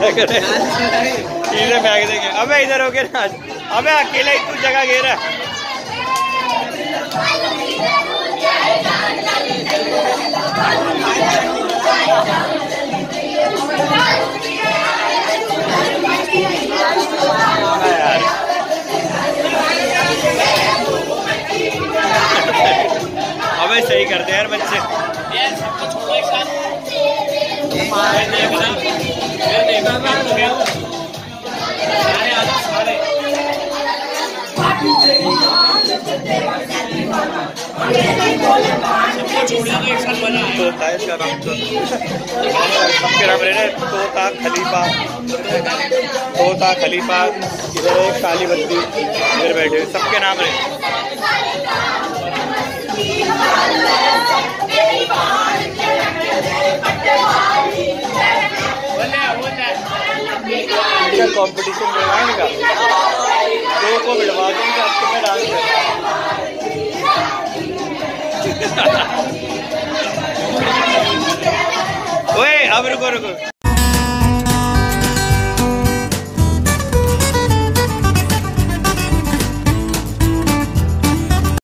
چلا پھینک دیں گے ابے ادھر ہو کے نا ابے اکیلا ہی تو جگہ گھیرا ابے صحیح کرتے ہیں یار بچے تو سب کے نام رہے طوطا خلیفہ طوطا خلیفہ ادھر ایک کالی بندی ادھر بیٹھے سب کے نام رہے۔ کمپٹیشن کروائیں گا۔ دو کو بلوا دیں گا، آپ کے ڈانس کریں اوے، اب رکو رکو۔